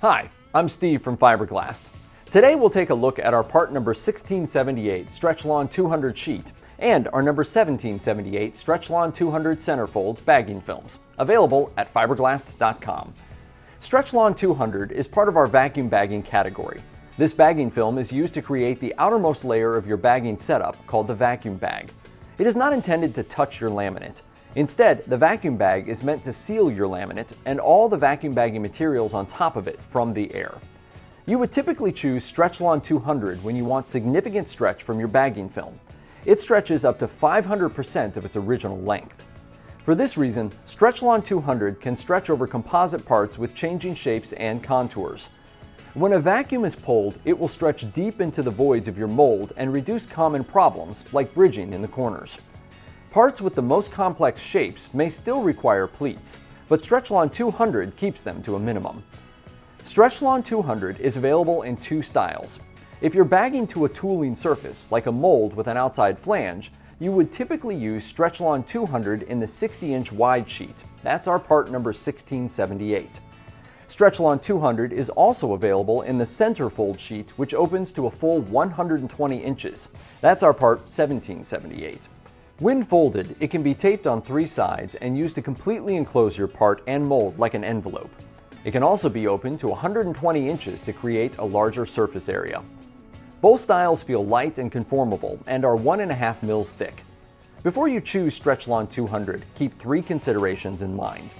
Hi, I'm Steve from Fiberglast. Today we'll take a look at our part number 1678 Stretchlon 200 sheet and our number 1778 Stretchlon 200 centerfold bagging films, available at fiberglast.com. Stretchlon 200 is part of our vacuum bagging category. This bagging film is used to create the outermost layer of your bagging setup called the vacuum bag. It is not intended to touch your laminate. Instead, the vacuum bag is meant to seal your laminate and all the vacuum bagging materials on top of it from the air. You would typically choose Stretchlon 200 when you want significant stretch from your bagging film. It stretches up to 500% of its original length. For this reason, Stretchlon 200 can stretch over composite parts with changing shapes and contours. When a vacuum is pulled, it will stretch deep into the voids of your mold and reduce common problems like bridging in the corners. Parts with the most complex shapes may still require pleats, but Stretchlon 200 keeps them to a minimum. Stretchlon 200 is available in two styles. If you're bagging to a tooling surface, like a mold with an outside flange, you would typically use Stretchlon 200 in the 60-inch wide sheet. That's our part number 1678. Stretchlon 200 is also available in the center fold sheet, which opens to a full 120 inches. That's our part 1778. When folded, it can be taped on three sides and used to completely enclose your part and mold like an envelope. It can also be opened to 120 inches to create a larger surface area. Both styles feel light and conformable and are 1.5 mils thick. Before you choose Stretchlon 200, keep three considerations in mind.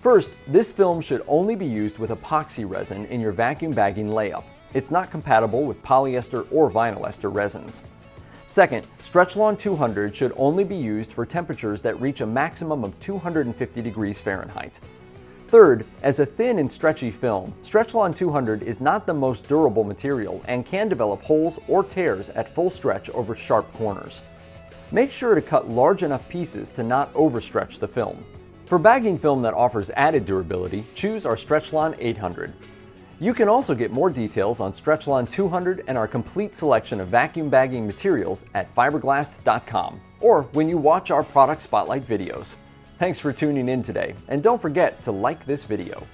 First, this film should only be used with epoxy resin in your vacuum bagging layup. It's not compatible with polyester or vinyl ester resins. Second, Stretchlon 200 should only be used for temperatures that reach a maximum of 250 degrees Fahrenheit. Third, as a thin and stretchy film, Stretchlon 200 is not the most durable material and can develop holes or tears at full stretch over sharp corners. Make sure to cut large enough pieces to not overstretch the film. For bagging film that offers added durability, choose our Stretchlon 800. You can also get more details on Stretchlon 200 and our complete selection of vacuum bagging materials at fiberglast.com or when you watch our product spotlight videos. Thanks for tuning in today, and don't forget to like this video.